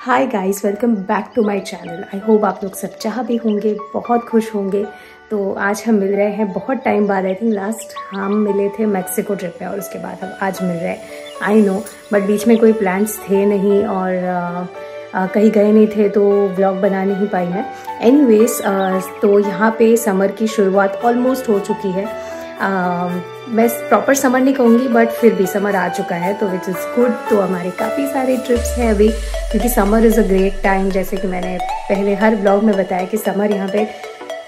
Hi guys welcome back to my channel I hope आप लोग सब चाह भी होंगे बहुत खुश होंगे। तो आज हम मिल रहे हैं बहुत टाइम बाद आई थिंक लास्ट हम मिले थे मैक्सिको ट्रिप पे और उसके बाद हम आज मिल रहे हैं। आई नो बट बीच में कोई प्लान्स थे नहीं और आ, आ, कहीं गए नहीं थे तो व्लॉग बना नहीं पाई मैं। एनी तो यहाँ पे समर की शुरुआत ऑलमोस्ट हो चुकी है। मैं प्रॉपर समर नहीं कहूँगी बट फिर भी समर आ चुका है तो विच इज़ गुड तो हमारे काफ़ी सारे ट्रिप्स हैं अभी, क्योंकि summer is a great time जैसे कि मैंने पहले हर ब्लॉग में बताया कि समर यहाँ पे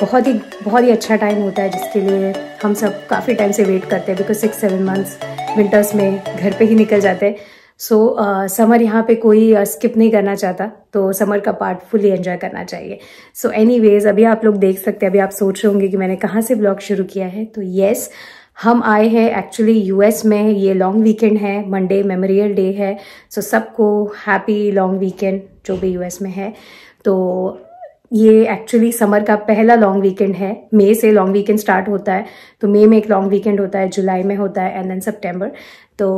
बहुत ही बहुत ही अच्छा टाइम होता है, जिसके लिए हम सब काफ़ी टाइम से वेट करते हैं because six seven months winters में घर पे ही निकल जाते हैं। सो so, समर uh, यहाँ पे कोई स्किप uh, नहीं करना चाहता तो समर का पार्ट फुली एंजॉय करना चाहिए। सो एनी वेज अभी आप लोग देख सकते हैं अभी आप सोच रहे होंगे कि मैंने कहाँ से ब्लॉग शुरू किया है तो येस हम आए हैं एक्चुअली यूएस में ये लॉन्ग वीकेंड है मंडे मेमोरियल डे है सो so, सबको हैप्पी लॉन्ग वीकेंड जो भी यूएस में है। तो ये एक्चुअली समर का पहला लॉन्ग वीकेंड है मई से लॉन्ग वीकेंड स्टार्ट होता है तो मई में एक लॉन्ग वीकेंड होता है जुलाई में होता है एंड देन सितंबर तो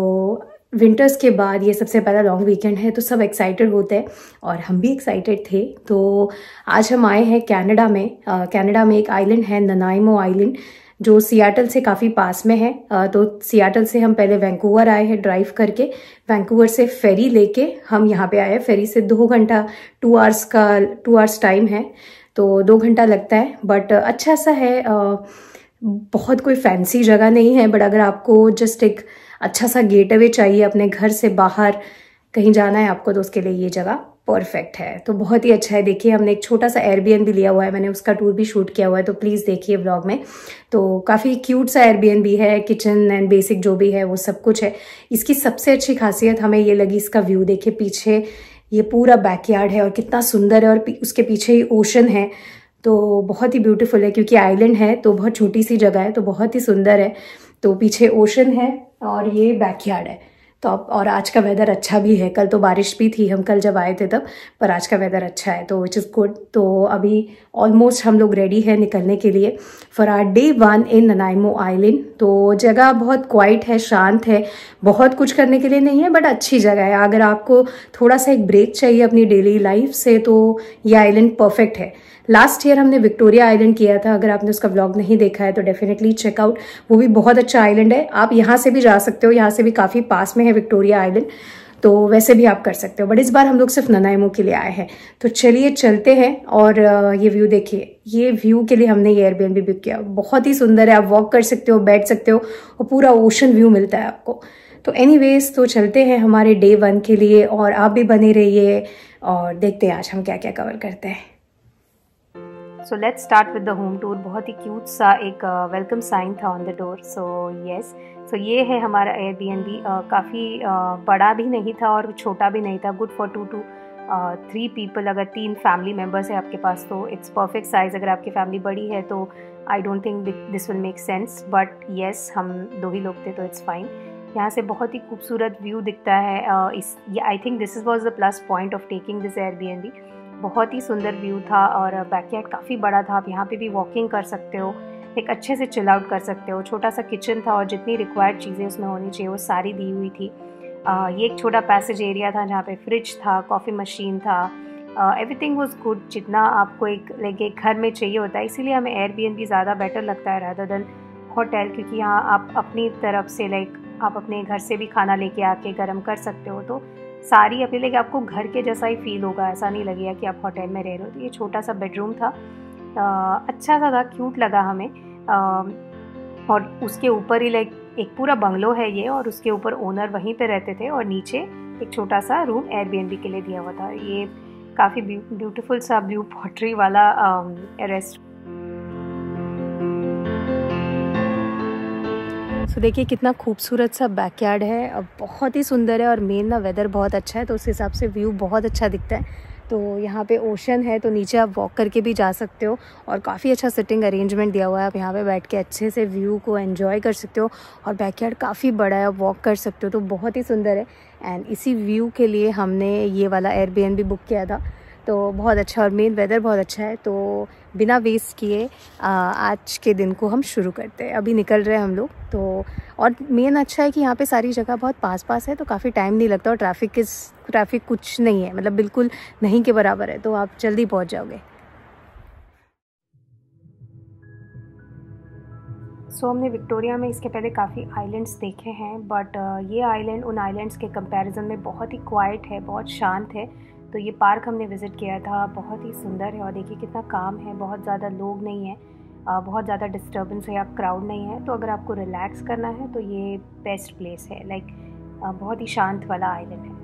विंटर्स के बाद ये सबसे पहला लॉन्ग वीकेंड है तो सब एक्साइटेड होते हैं और हम भी एक्साइटेड थे। तो आज हम आए हैं कनाडा में। कनाडा में एक आइलैंड है ननाइमो आइलैंड जो सियाटल से काफ़ी पास में है। आ, तो सियाटल से हम पहले वैंकूवर आए हैं ड्राइव करके। वैंकूवर से फेरी लेके हम यहाँ पे आए हैं। फेरी से दो घंटा टू आवर्स का टू आवर्स टाइम है। तो दो घंटा लगता है बट अच्छा सा है आ, बहुत कोई फैंसी जगह नहीं है बट अगर आपको जस्ट एक अच्छा सा गेट अवे चाहिए अपने घर से बाहर। कहीं जाना है आपको तो उसके लिए ये जगह परफेक्ट है। तो बहुत ही अच्छा है। देखिए, हमने एक छोटा सा एयरबीएन भी लिया हुआ है। मैंने उसका टूर भी शूट किया हुआ है। तो प्लीज़ देखिए ब्लॉग में। तो काफ़ी क्यूट सा एयरबीएन भी है। किचन एंड बेसिक जो भी है, वो सब कुछ है। इसकी सबसे अच्छी खासियत हमें ये लगी इसका व्यू देखिए, पीछे ये पूरा बैकयार्ड है और कितना सुंदर है और उसके पीछे ही ओशन है। तो बहुत ही ब्यूटीफुल है, क्योंकि आइलैंड है तो बहुत छोटी सी जगह है तो बहुत ही सुंदर है। तो पीछे ओशन है और ये बैकयार्ड है। तो अब, और आज का वेदर अच्छा भी है। कल तो बारिश भी थी, हम कल जब आए थे तब, पर आज का वेदर अच्छा है तो विच इज़ गुड तो अभी ऑलमोस्ट हम लोग रेडी है निकलने के लिए four or day one in Nanaimo island तो जगह बहुत क्वाइट है, शांत है। बहुत कुछ करने के लिए नहीं है बट अच्छी जगह है। अगर आपको थोड़ा सा एक ब्रेक चाहिए अपनी डेली लाइफ से तो ये आइलैंड परफेक्ट है। लास्ट ईयर हमने विक्टोरिया आइलैंड किया था। अगर आपने उसका ब्लॉग नहीं देखा है तो डेफिनेटली चेकआउट वो भी बहुत अच्छा आइलैंड है। आप यहाँ से भी जा सकते हो। यहाँ से भी काफ़ी पास में है विक्टोरिया आइलैंड तो वैसे भी आप कर सकते हो। बट इस बार हम लोग सिर्फ़ ननाइमो के लिए आए हैं। तो चलिए चलते हैं और ये व्यू देखिए। ये व्यू के लिए हमने ये एयरबीएन भी बुक किया। बहुत ही सुंदर है। आप वॉक कर सकते हो, बैठ सकते हो और पूरा ओशन व्यू मिलता है आपको। तो एनी तो चलते हैं हमारे डे वन के लिए और आप भी बने रहिए और देखते हैं आज हम क्या क्या कवर करते हैं। So let's start with the home tour बहुत ही क्यूट सा एक वेलकम uh, साइन था on the door so yes so ये है हमारा एयर बी एन बी काफ़ी बड़ा भी नहीं था और छोटा भी नहीं था. Good for two two three people अगर तीन फैमिली मेंबर्स है आपके पास तो इट्स परफेक्ट साइज़ अगर आपकी फैमिली बड़ी है तो I don't think this will make sense but yes हम दो ही लोग थे तो इट्स फाइन यहाँ से बहुत ही खूबसूरत व्यू दिखता है. Uh, इस I think this is was the plus point of taking this Airbnb बहुत ही सुंदर व्यू था और बैकयार्ड काफ़ी बड़ा था। आप यहाँ पे भी वॉकिंग कर सकते हो एक अच्छे से चिल आउट कर सकते हो। छोटा सा किचन था और जितनी रिक्वायर्ड चीज़ें उसमें होनी चाहिए वो सारी दी हुई थी। आ, ये एक छोटा पैसेज एरिया था जहाँ पे फ्रिज था कॉफ़ी मशीन था। एवरीथिंग वॉज़ गुड जितना आपको एक लाइक एक घर में चाहिए होता है। इसीलिए हमें एयर ज़्यादा बेटर लगता है रादर देन होटल क्योंकि यहाँ आप अपनी तरफ़ से लाइक आप अपने घर से भी खाना लेके आके गर्म कर सकते हो। तो सारी अपनी लेके आपको घर के जैसा ही फील होगा ऐसा नहीं लगेगा कि आप होटल में रह रहे हो। तो ये छोटा सा बेडरूम था। आ, अच्छा सा था क्यूट लगा हमें। आ, और उसके ऊपर ही लाइक एक पूरा बंगलो है ये और उसके ऊपर ओनर वहीं पे रहते थे और नीचे एक छोटा सा रूम एयरबीएनबी के लिए दिया हुआ था। ये काफ़ी ब्यूटीफुल सा ब्लू पॉटरी वाला रेस्ट तो देखिए, कितना खूबसूरत सा बैकयार्ड है। और बहुत ही सुंदर है और मेन ना वेदर बहुत अच्छा है तो उस हिसाब से व्यू बहुत अच्छा दिखता है। तो यहाँ पे ओशन है तो नीचे आप वॉक करके भी जा सकते हो और काफ़ी अच्छा सिटिंग अरेंजमेंट दिया हुआ है। आप यहाँ पे बैठ के अच्छे से व्यू को एंजॉय कर सकते हो और बैकयार्ड काफ़ी बड़ा है, आप वॉक कर सकते हो तो बहुत ही सुंदर है। एंड इसी व्यू के लिए हमने ये वाला एयरबीएन भी बुक किया था। तो बहुत अच्छा और मेन वेदर बहुत अच्छा है तो बिना वेस्ट किए आज के दिन को हम शुरू करते हैं। अभी निकल रहे हैं हम लोग तो और मेन अच्छा है कि यहाँ पे सारी जगह बहुत पास पास है तो काफ़ी टाइम नहीं लगता और ट्रैफ़िक किस ट्रैफ़िक कुछ नहीं है मतलब बिल्कुल नहीं के बराबर है तो आप जल्दी पहुँच जाओगे। सो so, हमने विक्टोरिया में इसके पहले काफ़ी आइलैंड्स देखे हैं बट ये आइलैंड उन आइलैंड्स के कंपैरिजन में बहुत ही क्वाइट है बहुत शांत है तो ये पार्क हमने विज़िट किया था, बहुत ही सुंदर है और देखिए कितना काम है, बहुत ज़्यादा लोग नहीं है बहुत ज़्यादा डिस्टर्बेंस है या क्राउड नहीं है तो अगर आपको रिलैक्स करना है तो ये बेस्ट प्लेस है लाइक बहुत ही शांत वाला आइलैंड है।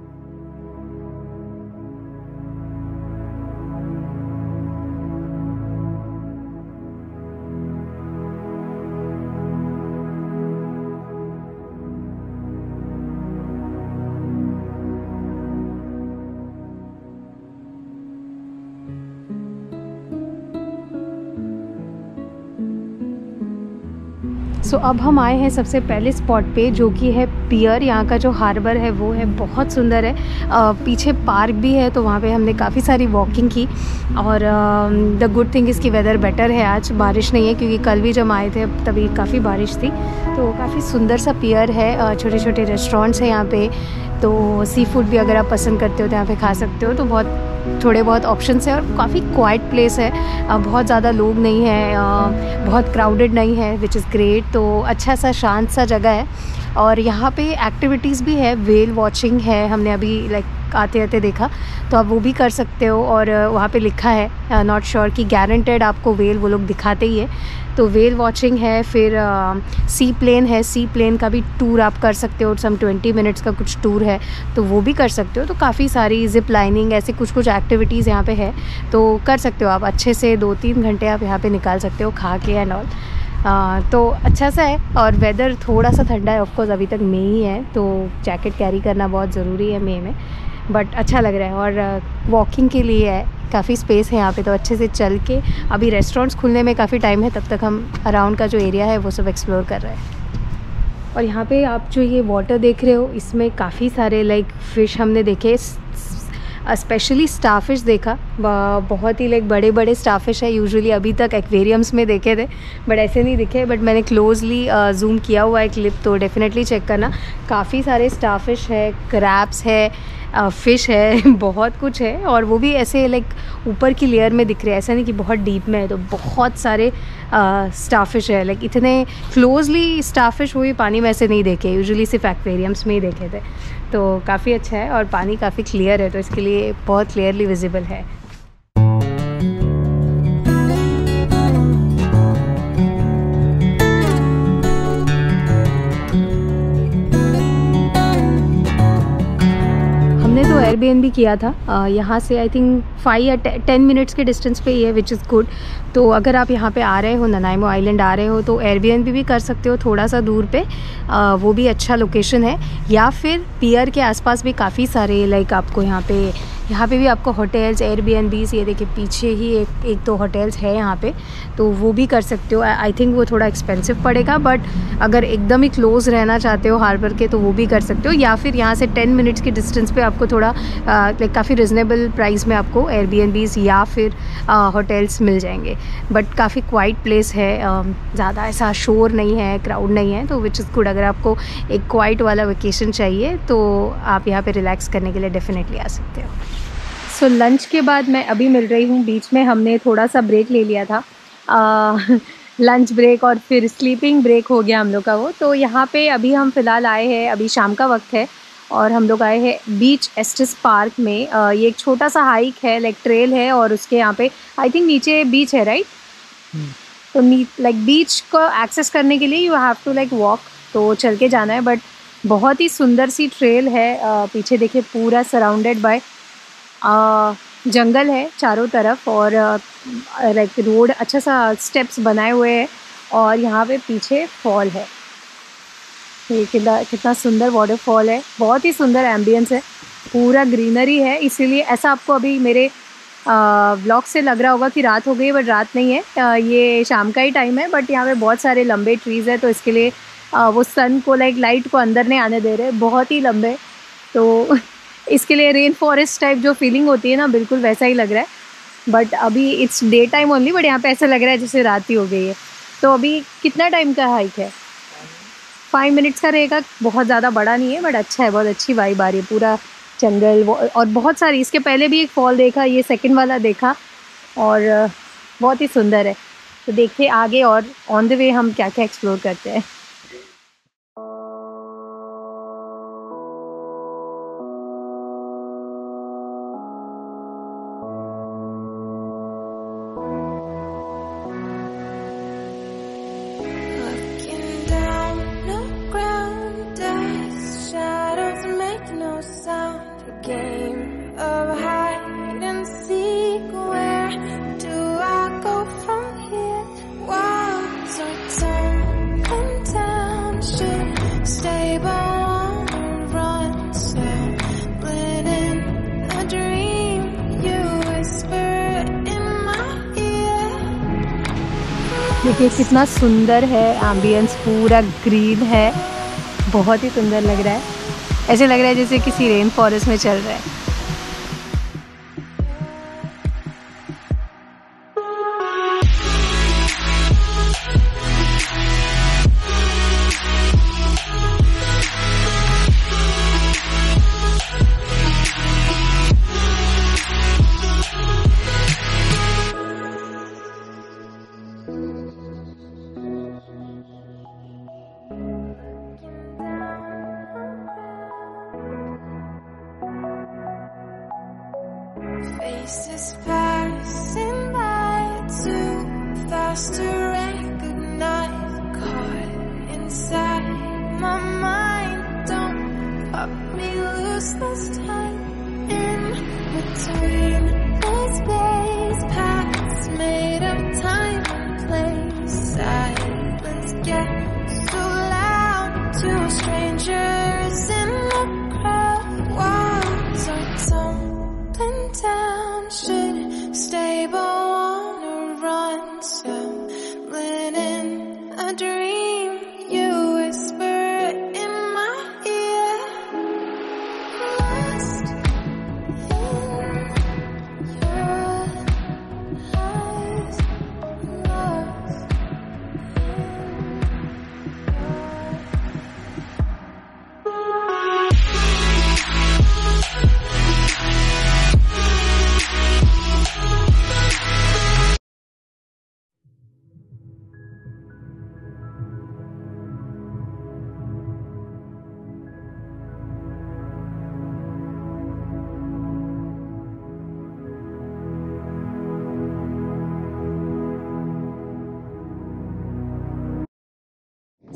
सो अब हम आए हैं सबसे पहले स्पॉट पे जो कि है पियर यहाँ का जो हार्बर है वो है बहुत सुंदर है। आ, पीछे पार्क भी है तो वहाँ पे हमने काफ़ी सारी वॉकिंग की। और द गुड थिंग इसकी वेदर बेटर है आज। बारिश नहीं है क्योंकि कल भी जब आए थे तभी काफ़ी बारिश थी। तो काफ़ी सुंदर सा पियर है। छोटे छोटे रेस्टोरेंट्स हैं यहाँ पे। तो सी फ़ूड भी अगर आप पसंद करते हो तो यहाँ पे खा सकते हो। तो बहुत थोड़े बहुत ऑप्शन है और काफ़ी क्वाइट प्लेस है। बहुत ज़्यादा लोग नहीं हैं बहुत क्राउडेड नहीं है विच इज़ ग्रेट तो अच्छा सा, शांत सा जगह है। और यहाँ पे एक्टिविटीज़ भी है वेल वॉचिंग है, हमने अभी लाइक आते आते देखा तो आप वो भी कर सकते हो और वहाँ पे लिखा है नॉट श्योर sure कि गारंटेड आपको वेल वो लोग दिखाते ही है। तो वेल वॉचिंग है, फिर सी प्लेन है सी प्लेन का भी टूर आप कर सकते हो सम ट्वेंटी मिनट्स का कुछ टूर है तो वो भी कर सकते हो। तो काफ़ी सारी जिप लाइनिंग ऐसे कुछ कुछ एक्टिविटीज़ यहाँ पे है तो कर सकते हो आप। अच्छे से दो तीन घंटे आप यहाँ पे निकाल सकते हो खा के एंड ऑल तो अच्छा सा है, और वेदर थोड़ा सा ठंडा है ऑफकोर्स अभी तक मई ही है तो जैकेट कैरी करना बहुत ज़रूरी है मई में। बट अच्छा लग रहा है और वॉकिंग के लिए है, काफ़ी स्पेस है यहाँ पे तो अच्छे से चल के, अभी रेस्टोरेंट्स खुलने में काफ़ी टाइम है, तब तक हम अराउंड का जो एरिया है, वो सब एक्सप्लोर कर रहे हैं। और यहाँ पे आप जो ये वाटर देख रहे हो, इसमें काफ़ी सारे लाइक फ़िश हमने देखे स्पेशली स्टाफिश देखा बहुत ही लाइक बड़े बड़े स्टाफिश है यूजुअली अभी तक एक्वेरियम्स में देखे थे बट ऐसे नहीं दिखे बट मैंने क्लोजली जूम किया हुआ है क्लिप तो डेफिनेटली चेक करना। काफ़ी सारे स्टाफिश है क्रैप्स है फ़िश है, बहुत कुछ है और वो भी ऐसे लाइक ऊपर की लेयर में दिख रहे हैं। ऐसा नहीं कि बहुत डीप में है तो बहुत सारे स्टाफिश है। लाइक इतने क्लोजली स्टाफिश हुई, पानी में ऐसे नहीं देखे। यूजुअली सिर्फ़ एक्वेरियम्स में ही देखे थे। तो काफ़ी अच्छा है और पानी काफ़ी क्लियर है तो इसके लिए बहुत क्लियरली विजिबल है। एयरबीएनबी किया था। यहाँ से आई थिंक फाइव या टेन मिनट्स के डिस्टेंस पे ही है विच इज़ गुड तो अगर आप यहाँ पे आ रहे हो ननाइमो आइलैंड आ रहे हो तो एयरबीएनबी भी कर सकते हो थोड़ा सा दूर पे। आ, वो भी अच्छा लोकेशन है। या फिर पियर के आसपास भी काफ़ी सारे लाइक आपको यहाँ पे यहाँ पे भी आपको होटल्स एयरबीएनबीज ये देखिए, पीछे ही एक एक दो होटल्स है यहाँ पे तो वो भी कर सकते हो। आई थिंक वो थोड़ा एक्सपेंसिव पड़ेगा बट अगर एकदम ही क्लोज रहना चाहते हो हार्बर के तो वो भी कर सकते हो। या फिर यहाँ से टेन मिनट्स के डिस्टेंस पे आपको थोड़ा लाइक काफ़ी रिजनेबल प्राइस में आपको एयरबीएनबीज या फिर होटल्स मिल जाएँगे। बट काफ़ी क्वाइट प्लेस है ज़्यादा ऐसा शोर नहीं है क्राउड नहीं है तो विच इज़ गुड अगर आपको एक क्वाइट वाला वेकेशन चाहिए तो आप यहाँ पे रिलैक्स करने के लिए डेफिनेटली आ सकते हो। सो so, लंच के बाद मैं अभी मिल रही हूँ। बीच में हमने थोड़ा सा ब्रेक ले लिया था। लंच ब्रेक और फिर स्लीपिंग ब्रेक हो गया हम लोग का वो। तो यहाँ पे अभी हम फ़िलहाल आए हैं। अभी शाम का वक्त है और हम लोग आए हैं बीच एस्टिस पार्क में। आ, ये एक छोटा सा हाइक है लाइक ट्रेल है और उसके यहाँ पे आई थिंक नीचे बीच है राइट हम्म। तो लाइक बीच को एक्सेस करने के लिए you have to like walk तो चल के जाना है बट बहुत ही सुंदर सी ट्रेल है। आ, पीछे देखिए पूरा सराउंडेड बाय जंगल है चारों तरफ़ और लाइक रोड अच्छा सा स्टेप्स बनाए हुए हैं और यहाँ पे पीछे फॉल है। ये कितना कितना सुंदर वाटरफॉल है। बहुत ही सुंदर एम्बियंस है। पूरा ग्रीनरी है। इसीलिए ऐसा आपको अभी मेरे ब्लॉग से लग रहा होगा कि रात हो गई बट रात नहीं है। आ, ये शाम का ही टाइम है बट यहाँ पे बहुत सारे लंबे ट्रीज़ है तो इसके लिए आ, वो सन को लाइक लाइट को अंदर नहीं आने दे रहे। बहुत ही लंबे। तो इसके लिए रेन फॉरेस्ट टाइप जो फीलिंग होती है ना, बिल्कुल वैसा ही लग रहा है। बट अभी it's day time only but यहाँ पे ऐसा लग रहा है जैसे रात ही हो गई है। तो अभी कितना टाइम का हाइक है? फाइव मिनट्स का रहेगा, बहुत ज़्यादा बड़ा नहीं है बट अच्छा है, बहुत अच्छी वाइब आ रही है, पूरा जंगल और बहुत सारी, इसके पहले भी एक फॉल देखा, ये सेकंड वाला देखा, और, बहुत ही सुंदर है। तो देखिए आगे और ऑन द वे हम क्या क्या एक्सप्लोर करते हैं। देखिए कितना सुंदर है एम्बियंस पूरा ग्रीन है। बहुत ही सुंदर लग रहा है। ऐसे लग रहा है जैसे किसी रेन फॉरेस्ट में चल रहा है। Me loose this time In between the space paths Made of time and place. Silence gets so loud to strangers in the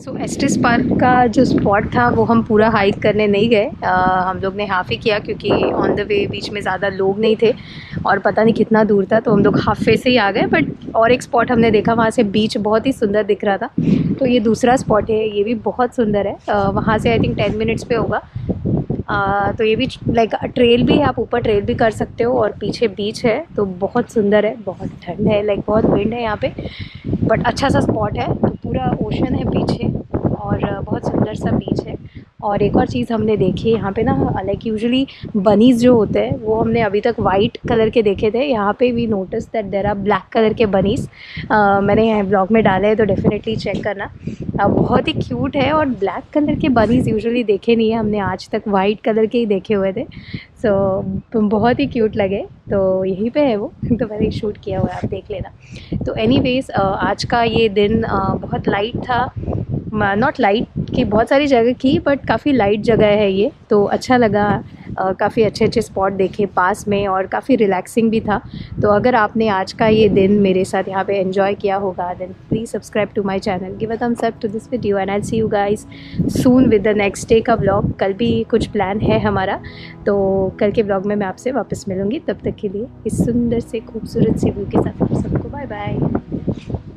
so Estes park का जो स्पॉट था, वो हम पूरा हाइक करने नहीं गए। हम लोग ने हाफ़ ही किया क्योंकि ऑन द वे बीच में ज़्यादा लोग नहीं थे और पता नहीं कितना दूर था तो हम लोग हाफे से ही आ गए। बट और एक स्पॉट हमने देखा, वहाँ से बीच बहुत ही सुंदर दिख रहा था। तो ये दूसरा स्पॉट है, ये भी बहुत सुंदर है। वहाँ से आई थिंक टेन मिनट्स पे होगा। तो ये भी लाइक ट्रेल भी है, आप ऊपर ट्रेल भी कर सकते हो और पीछे बीच है तो बहुत सुंदर है, बहुत ठंड है लाइक बहुत विंड है यहाँ पे। बट अच्छा सा स्पॉट है तो पूरा ओशन है पीछे और बहुत सुंदर सा बीच है। और एक और चीज़ हमने देखी यहाँ पे ना लाइक यूजुअली बनीज़ जो होते हैं वो हमने अभी तक वाइट कलर के देखे थे। यहाँ पे we notice that there are black colour के बनीज़ मैंने यहाँ ब्लॉग में डाले हैं तो डेफिनेटली चेक करना। uh, बहुत ही क्यूट है और ब्लैक कलर के बनीज़ यूजुअली देखे नहीं है हमने आज तक वाइट कलर के ही देखे हुए थे। सो so, बहुत ही क्यूट लगे। तो यहीं पे है वो। तो मैंने शूट किया हुआ है आप देख लेना। तो एनी आज का ये दिन बहुत लाइट था। नॉट लाइट की, बहुत सारी जगह की बट काफ़ी लाइट जगह है ये। तो अच्छा लगा काफ़ी अच्छे अच्छे स्पॉट देखे पास में और काफ़ी रिलैक्सिंग भी था। तो अगर आपने आज का ये दिन मेरे साथ यहाँ पे एंजॉय किया होगा then please subscribe to my channel give a thumbs up to this video and I see you guys soon with the next day का ब्लॉग कल भी कुछ प्लान है हमारा। तो कल के ब्लॉग में मैं आपसे वापस मिलूँगी। तब तक के लिए इस सुंदर से खूबसूरत से व्यू के साथ आप सबको बाय बाय